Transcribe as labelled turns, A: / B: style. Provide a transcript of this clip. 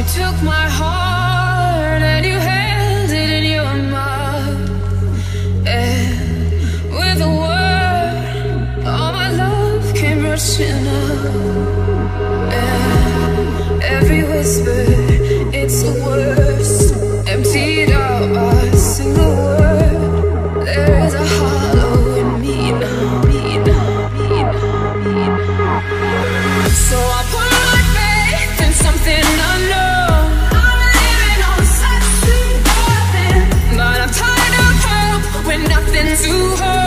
A: took my heart and you held it in your mouth. And with a word, all my love came rushing out. And every whisper, to her.